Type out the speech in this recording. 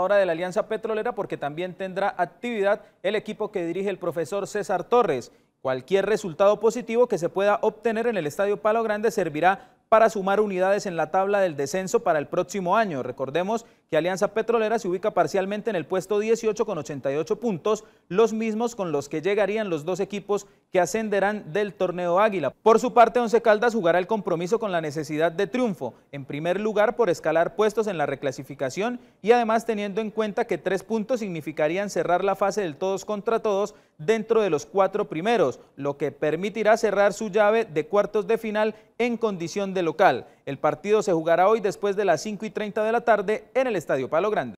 hora de la Alianza Petrolera porque también tendrá actividad el equipo que dirige el profesor César Torres. Cualquier resultado positivo que se pueda obtener en el Estadio Palo Grande servirá para sumar unidades en la tabla del descenso para el próximo año. Recordemos que Alianza Petrolera se ubica parcialmente en el puesto 18 con 88 puntos, los mismos con los que llegarían los dos equipos que ascenderán del torneo Águila. Por su parte, Once Caldas jugará el compromiso con la necesidad de triunfo, en primer lugar por escalar puestos en la reclasificación y además teniendo en cuenta que tres puntos significarían cerrar la fase del todos contra todos dentro de los cuatro primeros, lo que permitirá cerrar su llave de cuartos de final en condición de local. El partido se jugará hoy después de las 5 y 30 de la tarde en el Estadio Palo Grande.